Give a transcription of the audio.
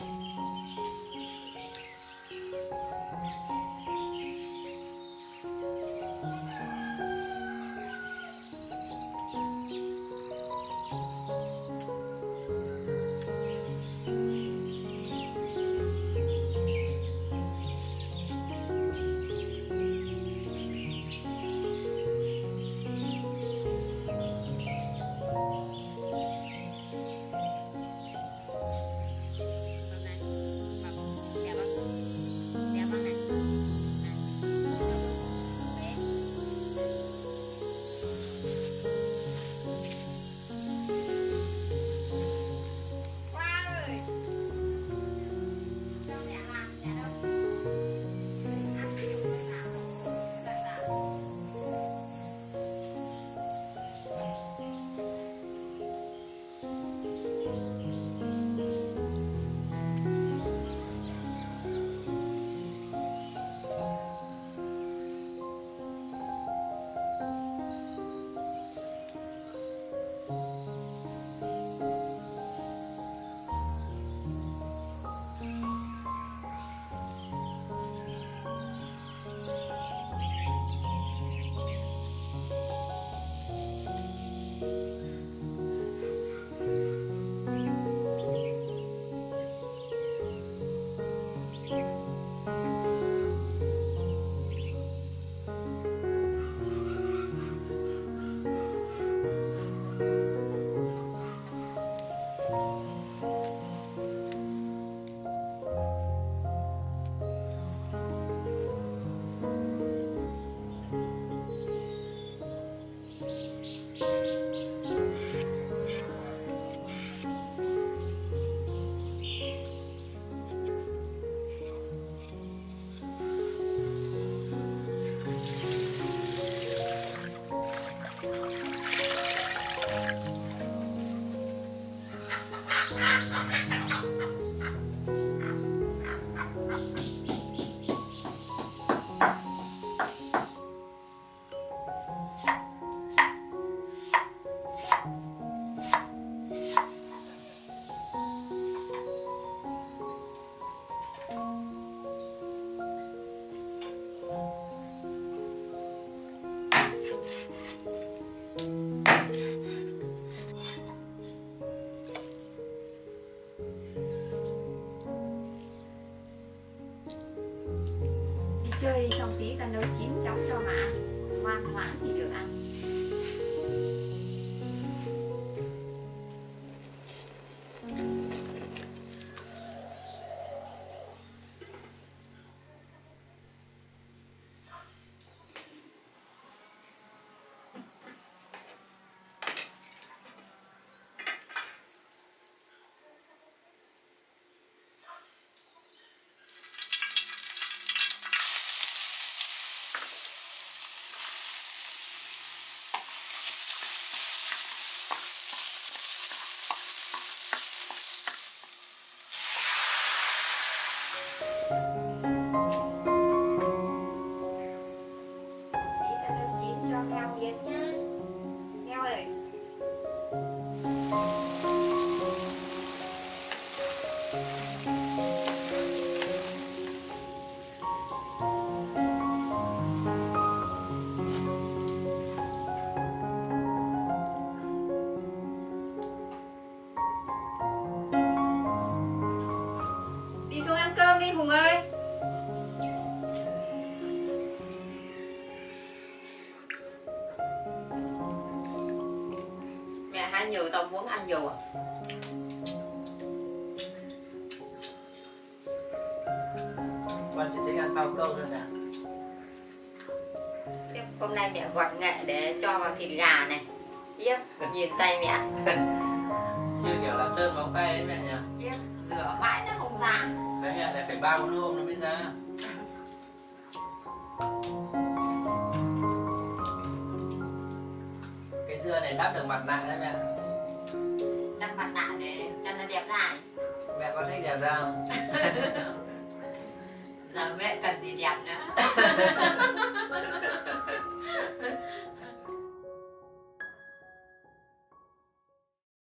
Música chơi xong tí ta nấu chín cháu cho mà ngoan ngoãn thì được ăn. Hai nhiều tao muốn ăn nhiều à? Con chỉ thích ăn bao câu thôi nè. Hôm nay mẹ gọt nghệ để cho vào thịt gà này. Tiếp nhìn tay mẹ. Như kiểu là sơn móng tay đấy mẹ nhỉ? Tiếp rửa mãi nó không ra. Đấy mẹ lại phải ba bốn hôm nó mới ra Dưa này đắp được mặt nạ đấy mẹ. Đắp mặt nạ để cho nó đẹp ra Mẹ có thích đẹp ra không? giờ mẹ cần gì đẹp nữa